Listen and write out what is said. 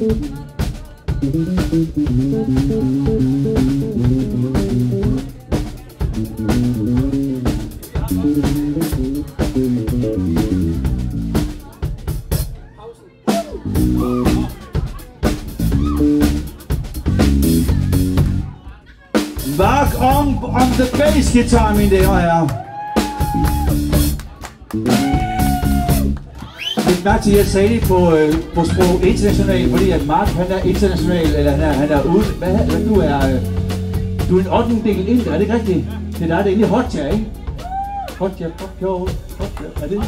Back on, on the bass guitar, mine damer og lægge mærke til, at jeg sagde det på, øh, på sprog international, fordi at Mark han er international, eller han er, han er ude. Hvad, hvad du er? Øh, du er en 8. del ind, er det ikke rigtigt? Det er dig, der er inde i Hotja, ikke? Hotja, Hotja, Hotja, er det?